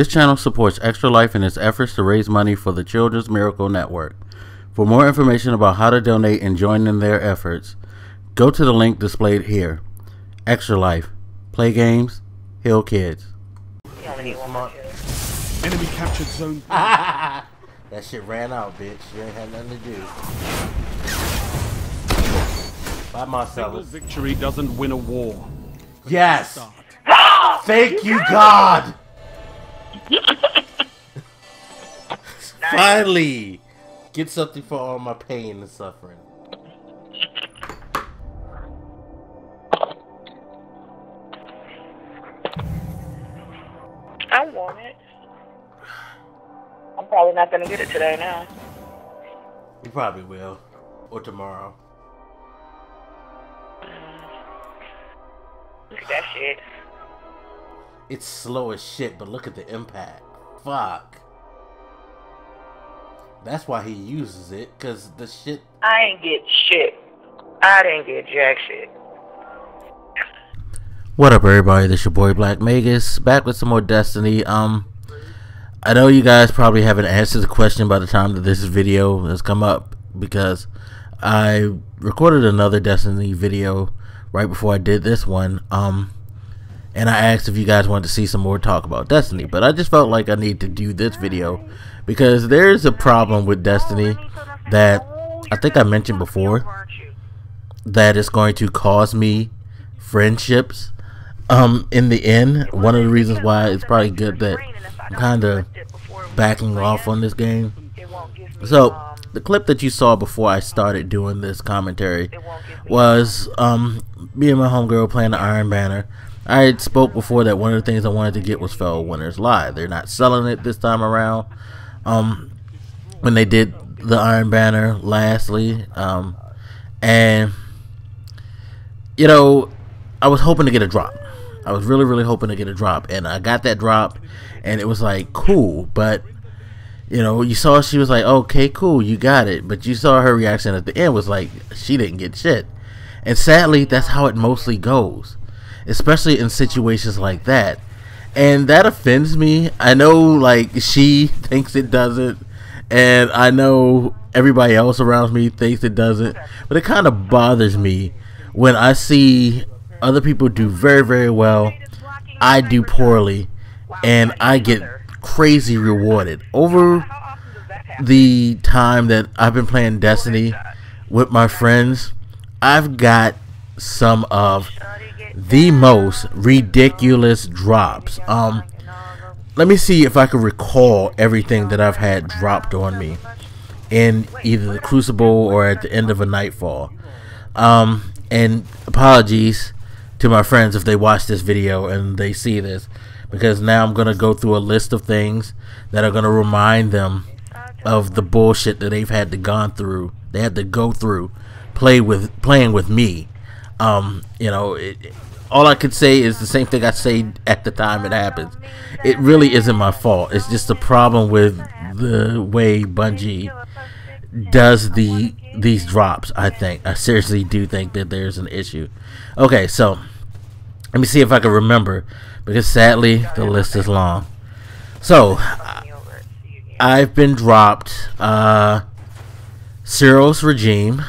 This channel supports Extra Life in its efforts to raise money for the Children's Miracle Network. For more information about how to donate and join in their efforts, go to the link displayed here. Extra Life. Play games, heal kids. Enemy captured zone. that shit ran out, bitch. You ain't had nothing to do. Bye, Single victory doesn't win a war. Yes! Thank you, God! Finally! Get something for all my pain and suffering. I want it. I'm probably not gonna get it today now. You probably will. Or tomorrow. Look at that shit. It's slow as shit, but look at the impact. Fuck. That's why he uses it, because the shit. I ain't get shit. I didn't get jack shit. What up, everybody? This your boy Blak Magus, back with some more Destiny. Um, I know you guys probably haven't answered the question by the time that this video has come up because I recorded another Destiny video right before I did this one. Um, and I asked if you guys wanted to see some more talk about Destiny, but I just felt like I need to do this video because there's a problem with Destiny that I think I mentioned before that is going to cause me friendships. Um in the end one of the reasons why it's probably good that i'm kind of backing off on this game. So the clip that you saw before i started doing this commentary was um me and my homegirl playing the iron banner i spoke before that one of the things i wanted to get was Felwinter's Lie they're not selling it this time around um when they did the iron banner lastly um and you know I was hoping to get a drop. I was really, really hoping to get a drop, and I got that drop, and it was like cool. But you know, you saw she was like, "Okay, cool, you got it," but you saw her reaction at the end was like she didn't get shit. And sadly, that's how it mostly goes, especially in situations like that. And that offends me. I know, like she thinks it doesn't, and I know everybody else around me thinks it doesn't. But it kind of bothers me when I see other people do very, very well. I do poorly, and I get crazy rewarded over the time that I've been playing Destiny with my friends. I've got some of the most ridiculous drops. Um, let me see if I can recall everything that I've had dropped on me in either the Crucible or at the end of a Nightfall. Um, and apologies to my friends if they watch this video and they see this because now I'm going to go through a list of things that are going to remind them of the bullshit that they've had to gone through. They had to go through play with playing with me. Um, you know, it, all I could say is the same thing I say at the time it happens. It really isn't my fault. It's just a problem with the way Bungie does the these drops. I think I seriously do think that there's an issue. Okay, so let me see if I can remember because sadly the list is long. So I've been dropped uh, Suros Regime.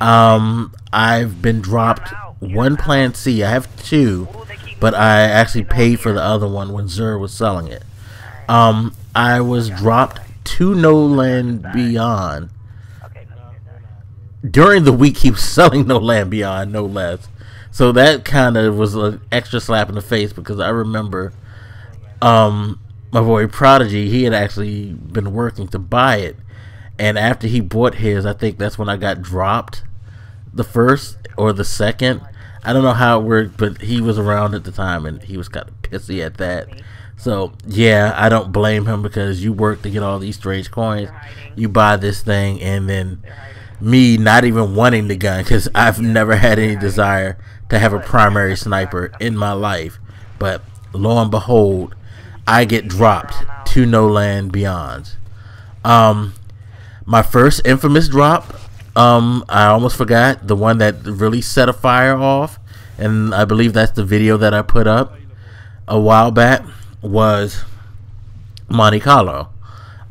Um, I've been dropped one Plan C. I have two, but I actually paid for the other one when Xur was selling it. Um, I was dropped to No Land Beyond. During the week, he was selling No Land Beyond, no less. So that kind of was an extra slap in the face because I remember um, my boy Prodigy, he had actually been working to buy it. And after he bought his, I think that's when I got dropped the first or the second. I don't know how it worked, but he was around at the time and he was kind of pissy at that. So, yeah, I don't blame him because you work to get all these strange coins. You buy this thing and then me not even wanting the gun because I've never had any desire to have a primary sniper in my life. But lo and behold, I get dropped to No Land Beyond. Um, my first infamous drop, um, I almost forgot the one that really set a fire off, and I believe that's the video that I put up a while back. was Monte Carlo.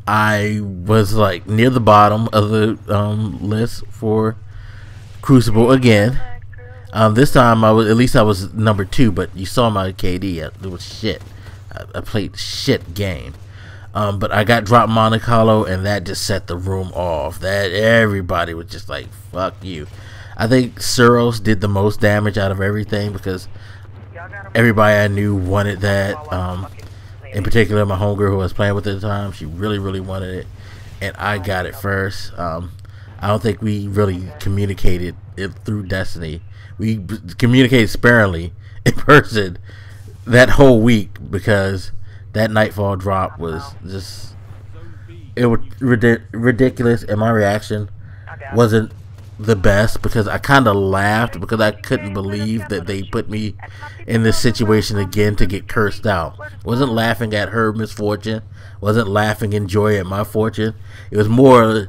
I was like near the bottom of the um, list for Crucible again. Um, this time I was at least I was number two, but you saw my KD. It was shit. I, I played shit game. Um, but I got dropped Monte Carlo, and that just set the room off. That everybody was just like, "Fuck you." I think Suros did the most damage out of everything because everybody I knew wanted that. Um, in particular, my homegirl who I was playing with at the time, she really, really wanted it, and I got it first. Um, I don't think we really communicated it through Destiny. We communicated sparingly in person that whole week because that Nightfall drop was just it was ridic- ridiculous, and my reaction wasn't the best because I kind of laughed because I couldn't believe that they put me in this situation again to get cursed out. Wasn't laughing at her misfortune. Wasn't laughing in joy at my fortune. It was more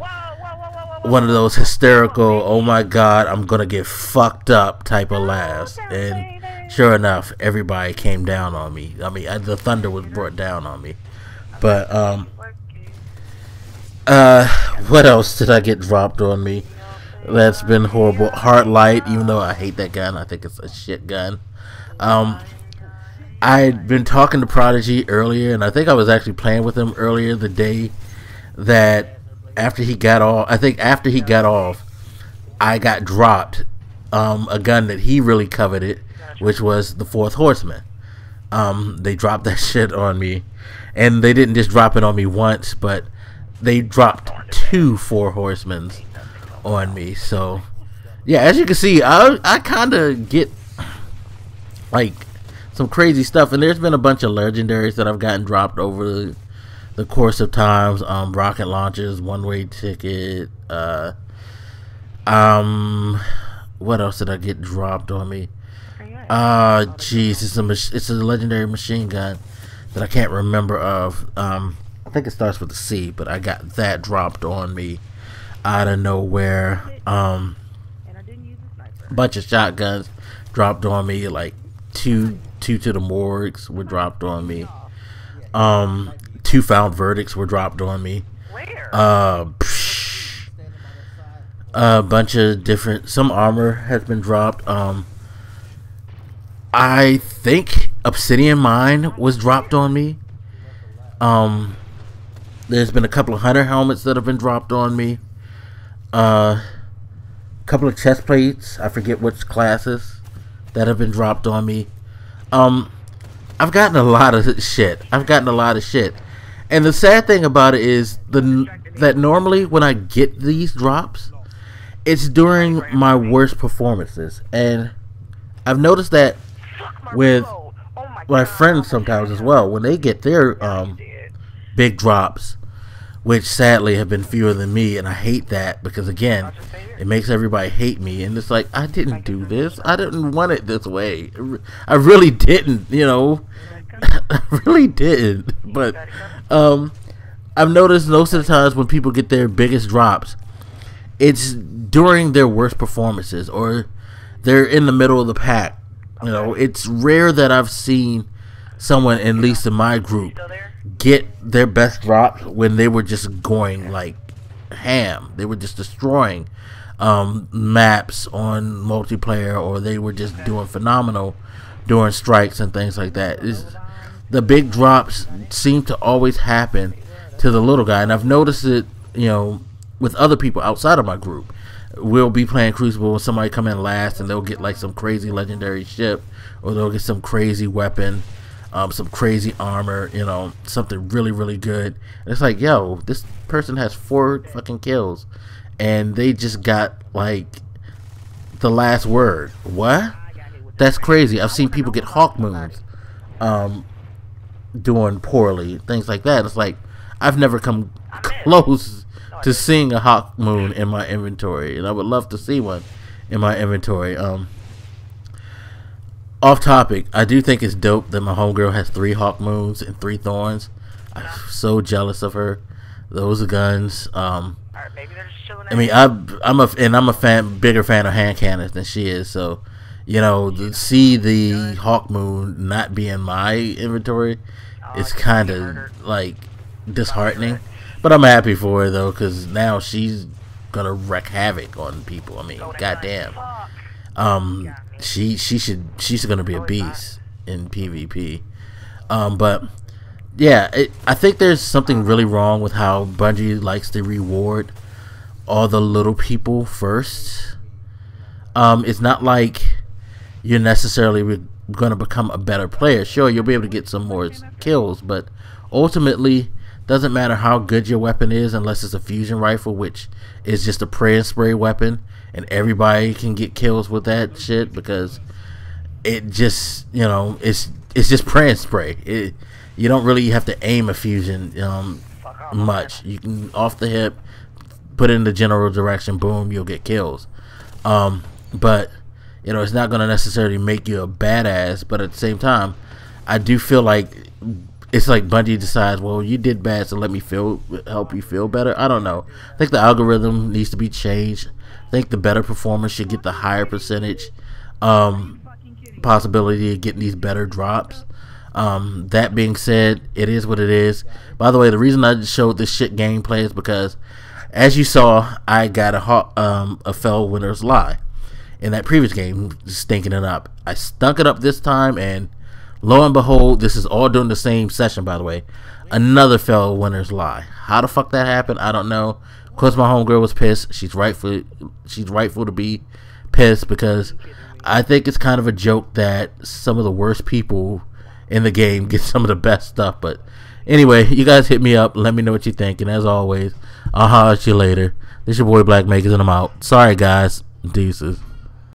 one of those hysterical, oh my god, I'm gonna get fucked up type of laughs. And sure enough, everybody came down on me. I mean, the thunder was brought down on me. But um, uh, what else did I get dropped on me? That's been horrible. Hard Light, even though I hate that gun, I think it's a shit gun. Um, I'd been talking to Prodigy earlier, and I think I was actually playing with him earlier the day that after he got off. I think after he got off, I got dropped um, a gun that he really coveted, which was the Fourth Horseman. Um, they dropped that shit on me, and they didn't just drop it on me once, but they dropped two Four Horsemen's on me. So, yeah, as you can see, I I kind of get like some crazy stuff, and there's been a bunch of legendaries that I've gotten dropped over the, the course of times. Um, rocket launches, one way ticket. Uh, um, what else did I get dropped on me? Uh, jeez, it's a mach- it's a legendary machine gun that I can't remember of. Um, I think it starts with a C, but I got that dropped on me out of nowhere. Um, a bunch of shotguns dropped on me, like two two to the morgues were dropped on me. Um, two found verdicts were dropped on me. Uh, psh, a bunch of different. Some armor has been dropped. Um, I think Obsidian Mind was dropped on me. Um, there's been a couple of hunter helmets that have been dropped on me. Uh, a couple of chest plates. I forget which classes that have been dropped on me. Um, I've gotten a lot of shit. I've gotten a lot of shit, and the sad thing about it is the that normally when I get these drops, it's during my worst performances, and I've noticed that with my friends sometimes as well. When they get their um big drops which sadly have been fewer than me and I hate that because again it makes everybody hate me. And it's like I didn't do this. I didn't want it this way. I really didn't you know? I really didn't. But um I've noticed most of the times when people get their biggest drops it's during their worst performances or they're in the middle of the pack you know it's rare that I've seen someone at least in my group get their best drop when they were just going like ham. They were just destroying um, maps on multiplayer, or they were just doing phenomenal during strikes and things like that. It's, the big drops seem to always happen to the little guy, and I've noticed it, you know, with other people outside of my group. We'll be playing Crucible and somebody come in last, and they'll get like some crazy legendary ship, or they'll get some crazy weapon um, some crazy armor, you know, something really, really good. And it's like, yo, this person has four fucking kills, and they just got like the last word. What? That's crazy. I've seen people get hawk moons, um, doing poorly, things like that. It's like I've never come close to seeing a hawk moon in my inventory, and I would love to see one in my inventory. Um, off topic, I do think it's dope that my homegirl has three Hawk Moons and three Thorns. I'm so jealous of her. Those guns. Um, I mean, I, I'm a and I'm a fan, bigger fan of hand cannons than she is. So, you know, to see the Hawk Moon not be in my inventory it's kind of like disheartening. But I'm happy for her though, because now she's gonna wreak havoc on people. I mean, goddamn. Um, she she should she's gonna be a beast in PvP. Um, but yeah, it, I think there's something really wrong with how Bungie likes to reward all the little people first. Um, it's not like you're necessarily going to become a better player. Sure, you'll be able to get some more kills, but ultimately, doesn't matter how good your weapon is unless it's a fusion rifle, which is just a pray and spray weapon, and everybody can get kills with that shit because it just you know it's it's just pray and spray. It you don't really have to aim a fusion um, much. You can off the hip, put it in the general direction, boom, you'll get kills. Um, but you know, it's not going to necessarily make you a badass. But at the same time, I do feel like it's like Bungie decides, well, you did bad, so let me feel help you feel better. I don't know. I think the algorithm needs to be changed. I think the better performers should get the higher percentage um, possibility of getting these better drops. Um, that being said, it is what it is. By the way, the reason I showed this shit gameplay is because, as you saw, I got a um, a Felwinter's Lie in that previous game, stinking it up. I stunk it up this time, and lo and behold, this is all during the same session. By the way, another Felwinter's Lie. How the fuck that happened? I don't know. Of course, my homegirl was pissed. She's rightful. She's rightful to be pissed because I think it's kind of a joke that some of the worst people in the game get some of the best stuff. But anyway, you guys hit me up. Let me know what you think. And as always, I'll holler at you later. This your boy Blak Magus, and I'm out. Sorry, guys. Deuces.